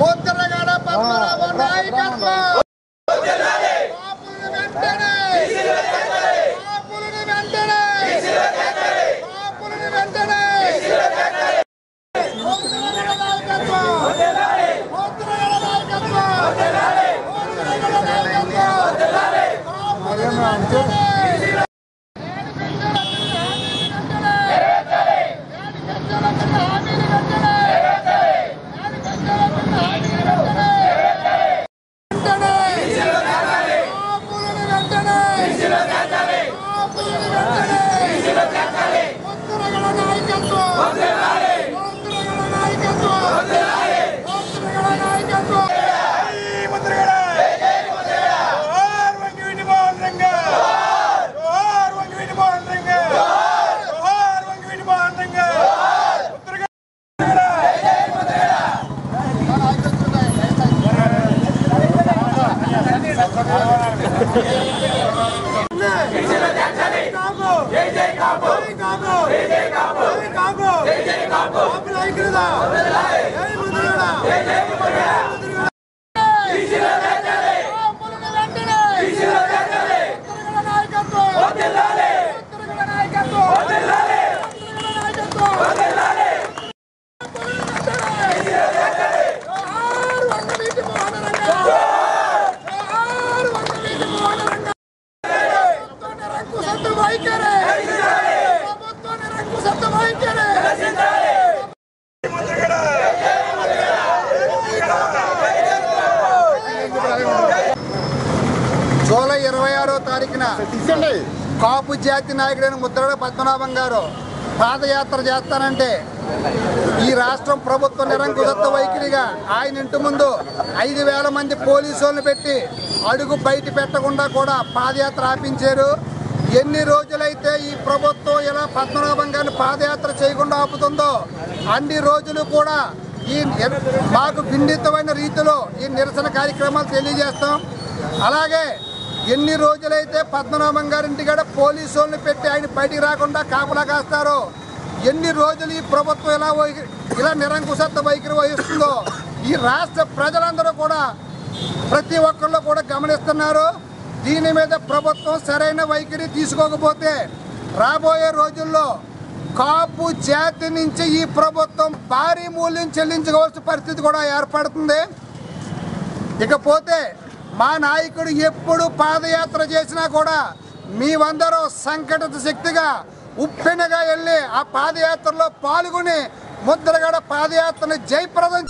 ముద్రగడ పద్మనాభ నాయకత్వం కాపులను వెంటనే కాపులను వెంటనే కాపులను వెంటనే ముద్రగడ నాయకత్వం ముద్రగడ నాయకత్వం ముద్రగడ నాయకత్వం కాపులను వెంటనే వైఖరే ప్రభుత్వాన్ని రంగు వైఖరే జూలై ఇరవై ఆరో తారీఖున కాపు జాతి నాయకుడైన ముద్రగడ పద్మనాభం గారు పాదయాత్ర చేస్తానంటే ఈ రాష్ట్రం ప్రభుత్వ నిరంకుశత్వ వైఖరిగా ఆయన ఇంటి ముందు ఐదు వేల మంది పోలీసులను పెట్టి అడుగు బయట పెట్టకుండా కూడా పాదయాత్ర ఆపించారు. ఎన్ని రోజులైతే ఈ ప్రభుత్వం ఇలా పద్మనాభం గారిని పాదయాత్ర చేయకుండా ఆపుతుందో అన్ని రోజులు కూడా ఈ మాకు ఖండితమైన రీతిలో ఈ నిరసన కార్యక్రమాలు తెలియజేస్తాం. అలాగే ఎన్ని రోజులైతే పద్మనాభం గారి ఇంటికాడ పోలీసు వాళ్ళని పెట్టి ఆయన బయటికి రాకుండా కాపలా కాస్తారో ఎన్ని రోజులు ఈ ప్రభుత్వం ఇలా ఇలా నిరంకుశత్వ వైఖరి వహిస్తుందో ఈ రాష్ట్ర ప్రజలందరూ కూడా ప్రతి ఒక్కళ్ళు కూడా గమనిస్తున్నారు. దీని మీద ప్రభుత్వం సరైన వైఖరి తీసుకోకపోతే రాబోయే రోజుల్లో కాపు జాతి నుంచి ఈ ప్రభుత్వం భారీ మూల్యం చెల్లించుకోవాల్సిన పరిస్థితి కూడా ఏర్పడుతుంది. ఇకపోతే మా నాయకుడు ఎప్పుడు పాదయాత్ర చేసినా కూడా మీవందరూ సంకటిత శక్తిగా ఉప్పెనగా వెళ్ళి ఆ పాదయాత్రలో పాల్గొని ముద్రగడ పాదయాత్రను జయప్రదం